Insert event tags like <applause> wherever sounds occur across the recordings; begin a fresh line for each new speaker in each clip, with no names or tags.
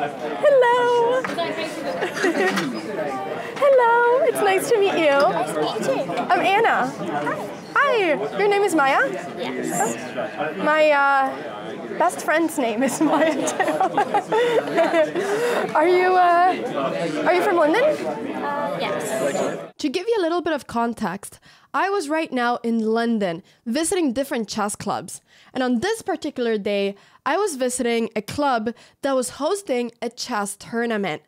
Hello. Hello. It's nice to meet you.
Nice to meet you.
I'm Anna. Hi. Hi. Your name is Maya?
Yes.
My uh, best friend's name is <laughs> Maya too. are you uh, are you from London?
Uh, yes.
To give you a little bit of context, I was right now in London visiting different chess clubs. And on this particular day, I was visiting a club that was hosting a chess tournament.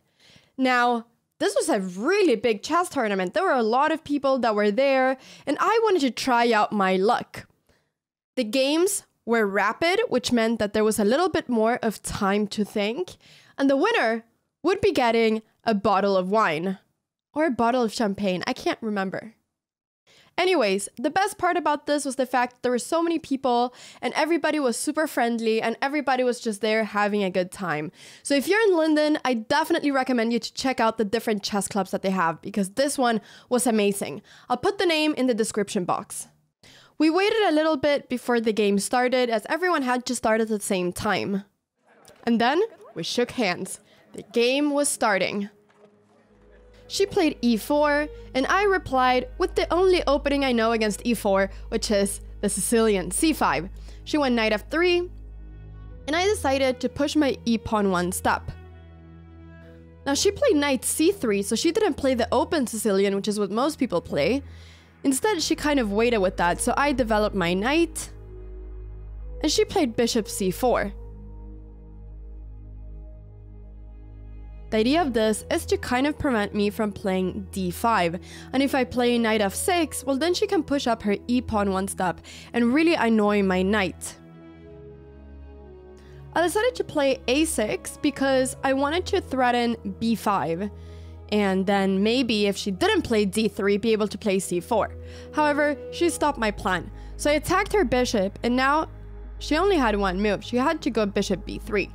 Now, this was a really big chess tournament. There were a lot of people that were there, and I wanted to try out my luck. The games were rapid, which meant that there was a little bit more of time to think, and the winner would be getting a bottle of wine or a bottle of champagne. I can't remember. Anyways, the best part about this was the fact that there were so many people and everybody was super friendly and everybody was just there having a good time. So if you're in London, I definitely recommend you to check out the different chess clubs that they have because this one was amazing. I'll put the name in the description box. We waited a little bit before the game started as everyone had to start at the same time. And then we shook hands. The game was starting. She played e4, and I replied with the only opening I know against e4, which is the Sicilian c5. She went knight f3, and I decided to push my e pawn one step. Now she played knight c3, so she didn't play the open Sicilian, which is what most people play. Instead, she kind of waited with that, so I developed my knight, and she played bishop c4. The idea of this is to kind of prevent me from playing d5, and if I play knight f6, well then she can push up her e-pawn one step and really annoy my knight. I decided to play a6 because I wanted to threaten b5, and then maybe if she didn't play d3, be able to play c4. However, she stopped my plan, so I attacked her bishop, and now she only had one move, she had to go bishop b3.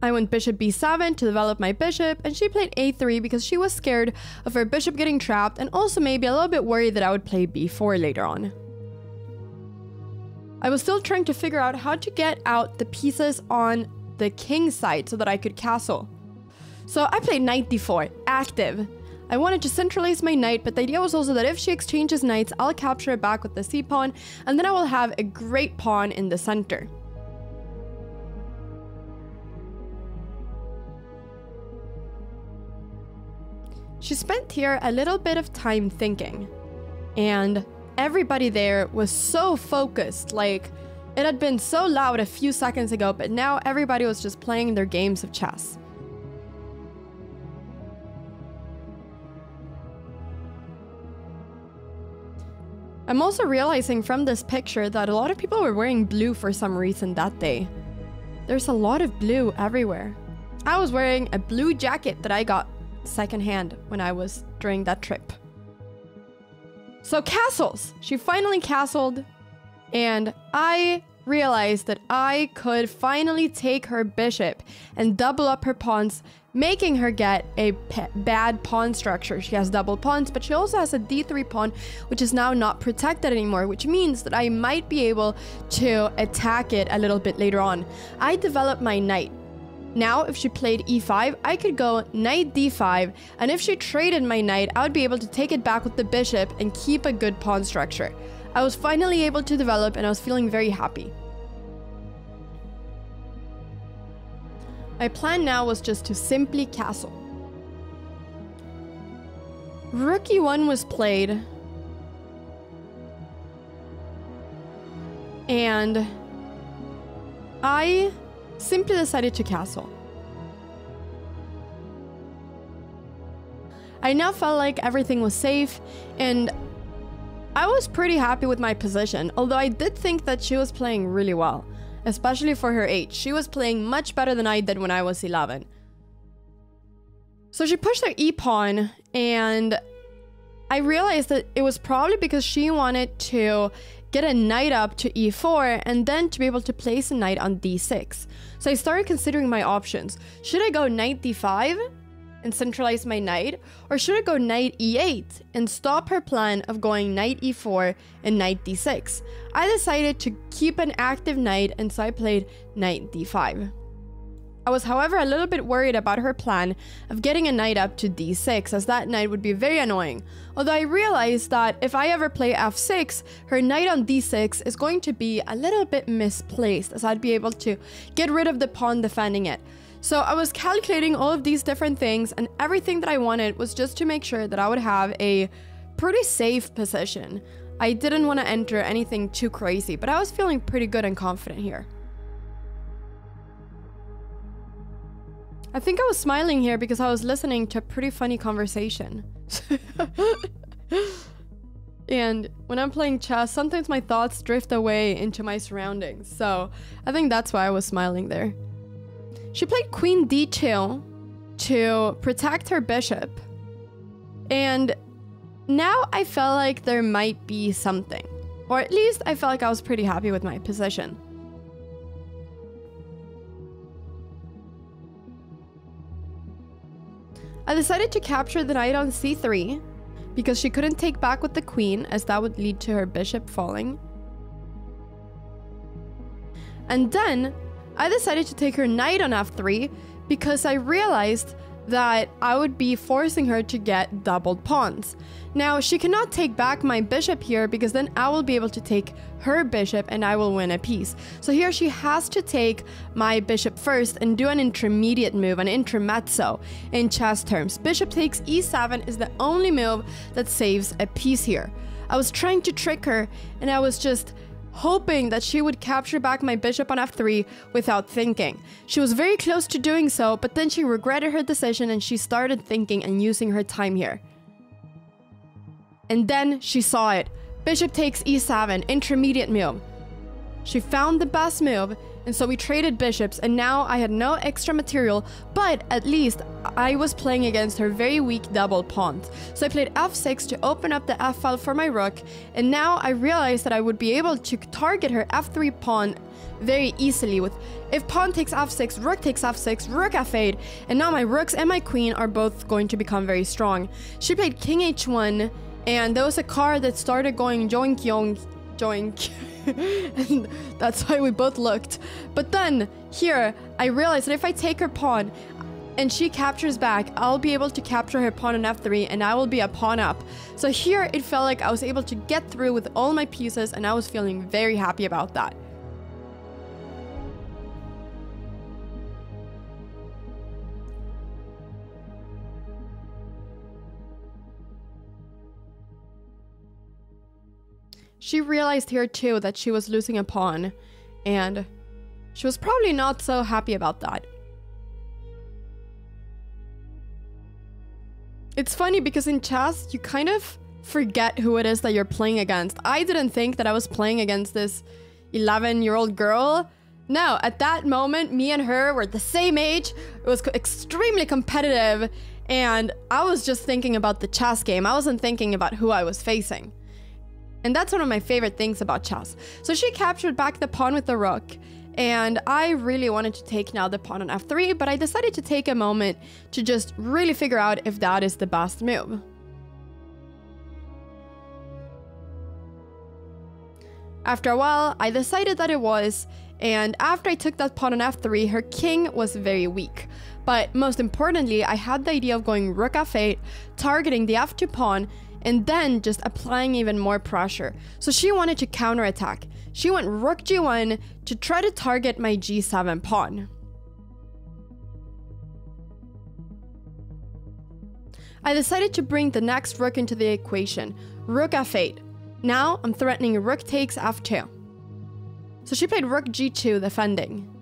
I went bishop b7 to develop my bishop, and she played a3 because she was scared of her bishop getting trapped and also maybe a little bit worried that I would play b4 later on. I was still trying to figure out how to get out the pieces on the king side so that I could castle. So I played knight d4, active. I wanted to centralize my knight, but the idea was also that if she exchanges knights, I'll capture it back with the c-pawn, and then I will have a great pawn in the center. She spent here a little bit of time thinking, and everybody there was so focused, like it had been so loud a few seconds ago, but now everybody was just playing their games of chess. I'm also realizing from this picture that a lot of people were wearing blue for some reason that day. There's a lot of blue everywhere. I was wearing a blue jacket that I got secondhand when I was during that trip. So castles. She finally castled and I realized that I could finally take her bishop and double up her pawns, making her get a bad pawn structure. She has double pawns, but she also has a d3 pawn, which is now not protected anymore, which means that I might be able to attack it a little bit later on. I developed my knight. Now, if she played e5, I could go knight d5, and if she traded my knight, I would be able to take it back with the bishop and keep a good pawn structure. I was finally able to develop and I was feeling very happy. My plan now was just to simply castle. Rook e1 was played. And I simply decided to castle. I now felt like everything was safe and I was pretty happy with my position, although I did think that she was playing really well, especially for her age. She was playing much better than I did when I was 11. So she pushed her e-pawn and I realized that it was probably because she wanted to get a knight up to e4, and then to be able to place a knight on d6. So I started considering my options. Should I go knight d5 and centralize my knight? Or should I go knight e8 and stop her plan of going knight e4 and knight d6? I decided to keep an active knight and so I played knight d5. I was, however, a little bit worried about her plan of getting a knight up to d6, as that knight would be very annoying. Although I realized that if I ever play f6, her knight on d6 is going to be a little bit misplaced, as I'd be able to get rid of the pawn defending it. So I was calculating all of these different things, and everything that I wanted was just to make sure that I would have a pretty safe position. I didn't want to enter anything too crazy, but I was feeling pretty good and confident here. I think I was smiling here because I was listening to a pretty funny conversation. <laughs> and when I'm playing chess, sometimes my thoughts drift away into my surroundings. So I think that's why I was smiling there. She played queen d2 to protect her bishop. And now I felt like there might be something. Or at least I felt like I was pretty happy with my position. I decided to capture the knight on c3 because she couldn't take back with the queen as that would lead to her bishop falling. And then I decided to take her knight on f3 because I realized that I would be forcing her to get doubled pawns. Now, she cannot take back my bishop here because then I will be able to take her bishop and I will win a piece. So here she has to take my bishop first and do an intermediate move, an intermezzo in chess terms. Bishop takes e7 is the only move that saves a piece here. I was trying to trick her and I was just hoping that she would capture back my bishop on f3 without thinking. She was very close to doing so, but then she regretted her decision and she started thinking and using her time here. And then she saw it. Bishop takes e7, intermediate move. She found the best move and so we traded bishops, and now I had no extra material, but at least I was playing against her very weak double pawn. So I played f6 to open up the f-file for my rook, and now I realized that I would be able to target her f3 pawn very easily with if pawn takes f6, rook takes f6, rook f8, and now my rooks and my queen are both going to become very strong. She played king h1, and there was a card that started going joink joink joink. <laughs> and that's why we both looked. But then, here, I realized that if I take her pawn and she captures back, I'll be able to capture her pawn on f3 and I will be a pawn up. So here, it felt like I was able to get through with all my pieces and I was feeling very happy about that. She realized here too that she was losing a pawn, and she was probably not so happy about that. It's funny because in chess, you kind of forget who it is that you're playing against. I didn't think that I was playing against this 11 year old girl. No, at that moment, me and her were the same age. It was extremely competitive, and I was just thinking about the chess game. I wasn't thinking about who I was facing. And that's one of my favorite things about chess. So she captured back the pawn with the rook. And I really wanted to take now the pawn on f3, but I decided to take a moment to just really figure out if that is the best move. After a while, I decided that it was, and after I took that pawn on f3, her king was very weak. But most importantly, I had the idea of going rook f8, targeting the f2 pawn, and then just applying even more pressure. So she wanted to counterattack. She went rook g1 to try to target my g7 pawn. I decided to bring the next rook into the equation, rook f8. Now I'm threatening rook takes f2. So she played rook g2 defending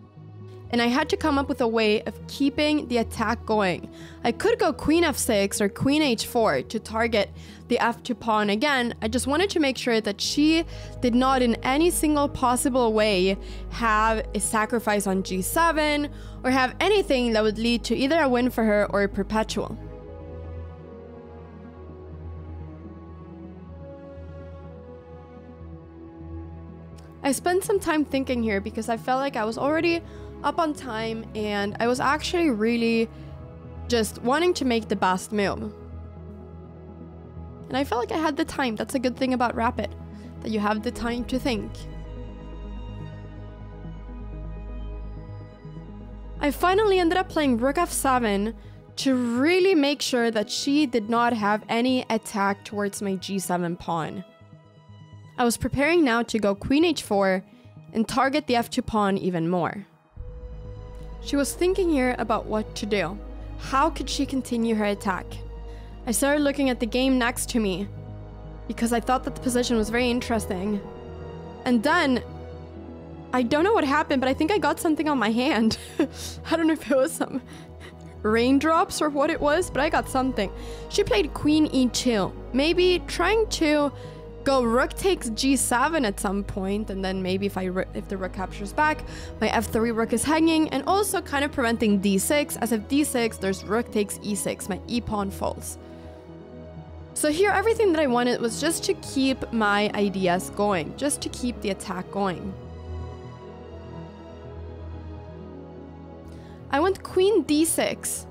and I had to come up with a way of keeping the attack going. I could go queen f6 or queen h4 to target the f2 pawn again. I just wanted to make sure that she did not in any single possible way have a sacrifice on g7 or have anything that would lead to either a win for her or a perpetual. I spent some time thinking here because I felt like I was already up on time and I was actually really just wanting to make the best move. And I felt like I had the time. That's a good thing about Rapid, that you have the time to think. I finally ended up playing Rook f7 to really make sure that she did not have any attack towards my g7 pawn. I was preparing now to go queen h4 and target the f2 pawn even more. She was thinking here about what to do. How could she continue her attack? I started looking at the game next to me because I thought that the position was very interesting. And then I don't know what happened, but I think I got something on my hand. <laughs> I don't know if it was some raindrops or what it was, but I got something. She played queen e2, maybe trying to go rook takes g7 at some point, and then maybe if I if the rook captures back, my f3 rook is hanging, and also kind of preventing d6, as if d6, there's rook takes e6, my e pawn falls. So here, everything that I wanted was just to keep my ideas going, just to keep the attack going. I want queen d6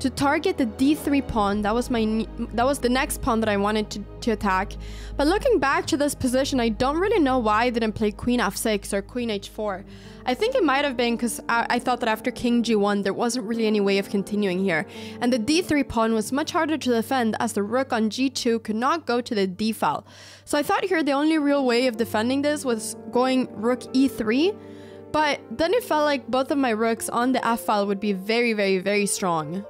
to target the d3 pawn. That was my that was the next pawn that I wanted to, to attack. But looking back to this position, I don't really know why I didn't play queen f6 or queen h4. I think it might have been because I, I, thought that after king g1, there wasn't really any way of continuing here. And the d3 pawn was much harder to defend as the rook on g2 could not go to the d file. So I thought here the only real way of defending this was going rook e3. But then it felt like both of my rooks on the f file would be very, very, very strong.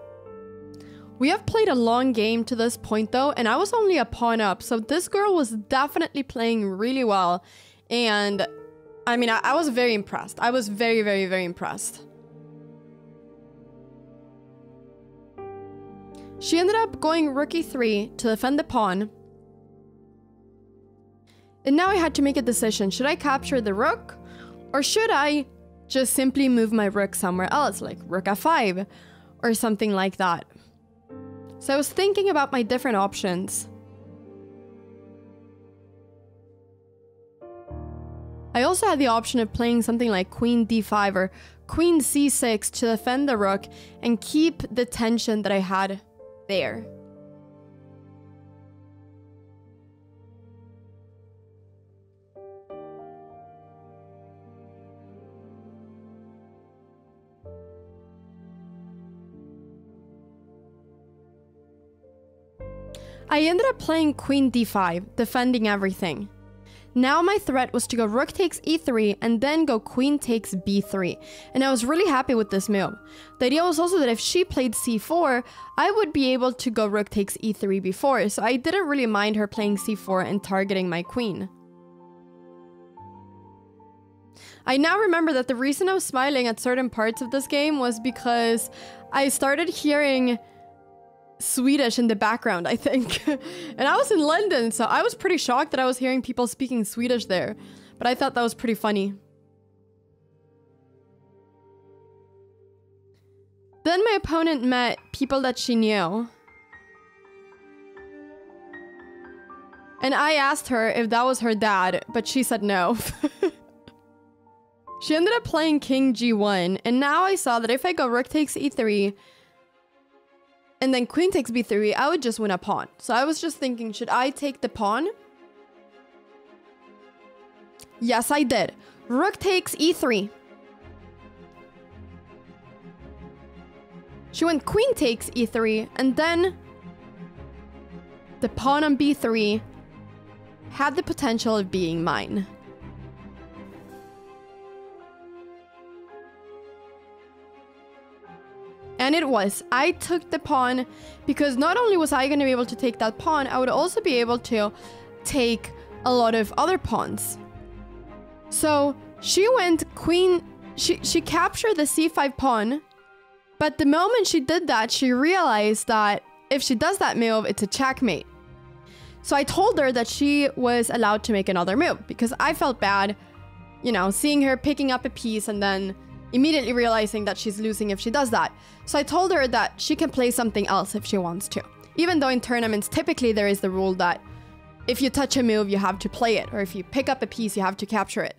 We have played a long game to this point though, and I was only a pawn up, so this girl was definitely playing really well. And I mean, I, I was very impressed. I was very, very, very impressed. She ended up going rook e3 to defend the pawn. And now I had to make a decision. Should I capture the rook? Or should I just simply move my rook somewhere else, like rook f5 or something like that? So I was thinking about my different options. I also had the option of playing something like queen d5 or queen c6 to defend the rook and keep the tension that I had there. I ended up playing queen d5, defending everything. Now my threat was to go rook takes e3 and then go queen takes b3, and I was really happy with this move. The idea was also that if she played c4, I would be able to go rook takes e3 before, so I didn't really mind her playing c4 and targeting my queen. I now remember that the reason I was smiling at certain parts of this game was because I started hearing Swedish in the background, I think. <laughs> and I was in London, so I was pretty shocked that I was hearing people speaking Swedish there. But I thought that was pretty funny. Then my opponent met people that she knew. And I asked her if that was her dad, but she said no. <laughs> she ended up playing king g1, and now I saw that if I go rook takes e3, and then queen takes b3, I would just win a pawn. So I was just thinking, should I take the pawn? Yes, I did. Rook takes e3. She went queen takes e3, and then the pawn on b3 had the potential of being mine. And it was. I took the pawn because not only was I going to be able to take that pawn, I would also be able to take a lot of other pawns. So she went queen, she, she captured the c5 pawn, but the moment she did that, she realized that if she does that move, it's a checkmate. So I told her that she was allowed to make another move because I felt bad, you know, seeing her picking up a piece and then immediately realizing that she's losing if she does that. So I told her that she can play something else if she wants to. Even though in tournaments, typically there is the rule that if you touch a move, you have to play it, or if you pick up a piece, you have to capture it.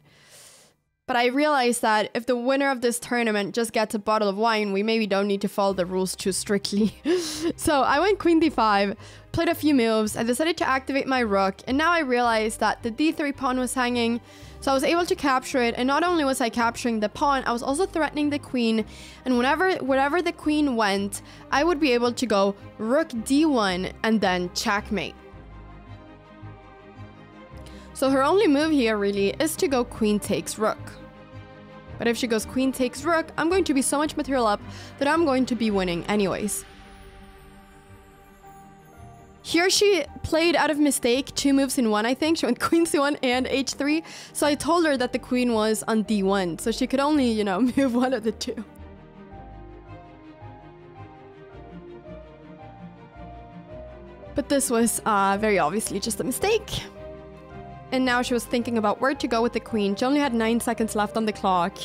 But I realized that if the winner of this tournament just gets a bottle of wine, we maybe don't need to follow the rules too strictly. <laughs> so I went queen d5, played a few moves, I decided to activate my rook, and now I realized that the d3 pawn was hanging, so I was able to capture it, and not only was I capturing the pawn, I was also threatening the queen, and whenever wherever the queen went, I would be able to go rook d1 and then checkmate. So her only move here really is to go queen takes rook. But if she goes queen takes rook, I'm going to be so much material up that I'm going to be winning anyways. Here she played out of mistake two moves in one, I think. She went <laughs> queen c1 and h3. So I told her that the queen was on d1. So she could only, you know, <laughs> move one of the two. But this was uh, very obviously just a mistake. And now she was thinking about where to go with the queen. She only had 9 seconds left on the clock.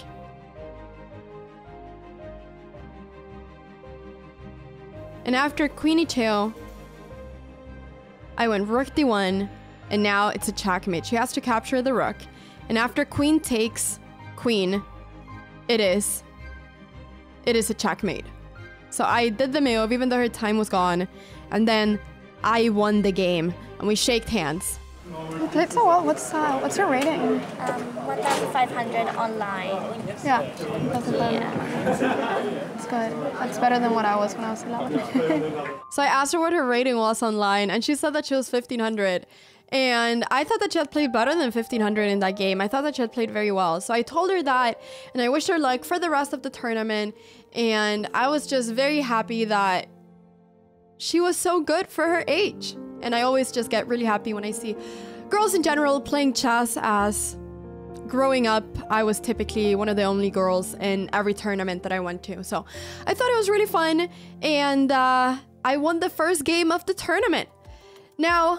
And after queen e2, I went rook d1, and now it's a checkmate. She has to capture the rook. And after queen takes queen, it is it is a checkmate. So I did the move even though her time was gone, and then I won the game, and we shaked hands.
You played so well. What's uh, what's your rating?
Um, 1,500 online.
Yeah, that's
Yeah.
It's good. That's better than what I was when I was 11. <laughs>
So I asked her what her rating was online, and she said that she was 1500. And I thought that she had played better than 1500 in that game. I thought that she had played very well. So I told her that, and I wished her luck for the rest of the tournament. And I was just very happy that she was so good for her age. And I always just get really happy when I see girls in general playing chess as growing up, I was typically one of the only girls in every tournament that I went to. So I thought it was really fun, and uh, I won the first game of the tournament. Now,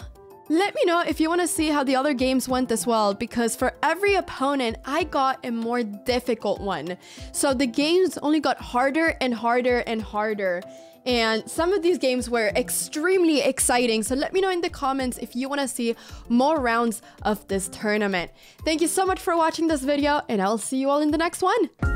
let me know if you want to see how the other games went as well, because for every opponent, I got a more difficult one. So the games only got harder and harder and harder. And some of these games were extremely exciting. So let me know in the comments if you want to see more rounds of this tournament. Thank you so much for watching this video, and I'll see you all in the next one.